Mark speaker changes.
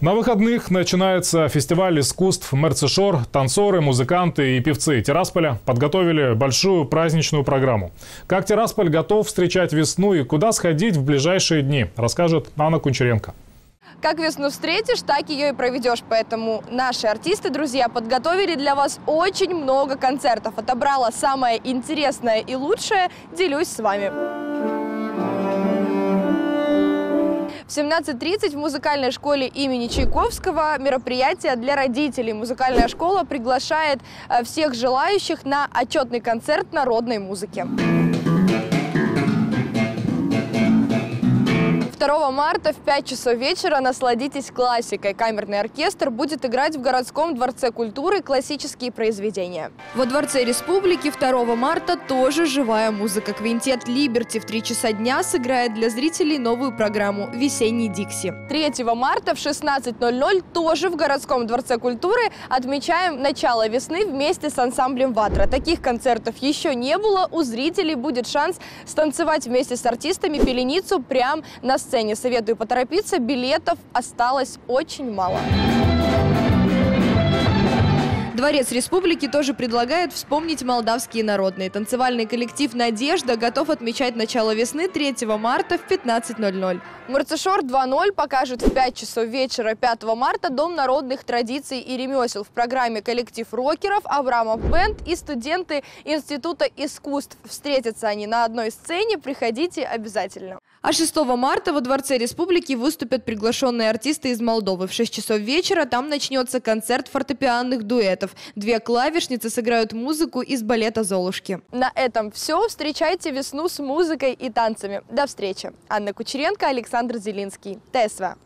Speaker 1: На выходных начинается фестиваль искусств «Мерцешор». Танцоры, музыканты и певцы Тирасполя подготовили большую праздничную программу. Как Тирасполь готов встречать весну и куда сходить в ближайшие дни, расскажет Анна Кунчаренко.
Speaker 2: Как весну встретишь, так ее и проведешь. Поэтому наши артисты, друзья, подготовили для вас очень много концертов. Отобрала самое интересное и лучшее. Делюсь с вами. В 17.30 в музыкальной школе имени Чайковского мероприятие для родителей. Музыкальная школа приглашает э, всех желающих на отчетный концерт народной музыки. 2 марта в 5 часов вечера насладитесь классикой. Камерный оркестр будет играть в городском дворце культуры классические произведения. Во Дворце Республики 2 марта тоже живая музыка. Квинтет «Либерти» в 3 часа дня сыграет для зрителей новую программу «Весенний Дикси». 3 марта в 16.00 тоже в городском дворце культуры отмечаем начало весны вместе с ансамблем «Ватра». Таких концертов еще не было. У зрителей будет шанс станцевать вместе с артистами пеленицу прямо на сцене сцене. Советую поторопиться, билетов осталось очень мало. Дворец Республики тоже предлагает вспомнить молдавские народные. Танцевальный коллектив «Надежда» готов отмечать начало весны 3 марта в 15.00. Марцешор 2.0 покажет в 5 часов вечера 5 марта Дом народных традиций и ремесел. В программе коллектив рокеров, Аврамов Бенд и студенты Института искусств. Встретятся они на одной сцене, приходите обязательно. А 6 марта во Дворце Республики выступят приглашенные артисты из Молдовы. В 6 часов вечера там начнется концерт фортепианных дуэтов. Две клавишницы сыграют музыку из балета «Золушки». На этом все. Встречайте весну с музыкой и танцами. До встречи. Анна Кучеренко, Александр Зелинский. ТСВ.